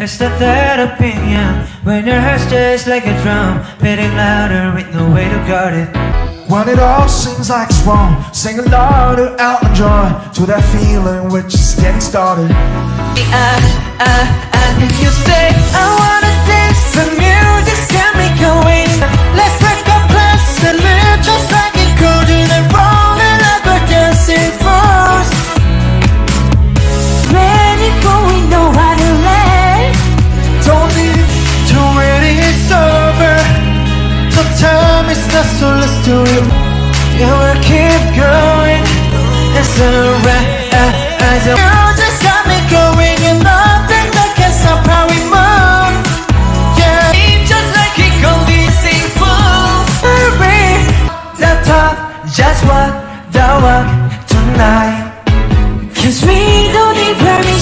It's the third opinion when your heart's just like a drum, beating louder with no way to guard it. When it all seems like it's wrong, sing along to Elton John to that feeling which is getting started. I, I, I, if you so let's do it. Yeah, we'll keep going. It's alright. You just got me going, and nothing that can stop how we move. Yeah, just like it can be sinful. The top, just what the walk tonight. Cause we don't need permission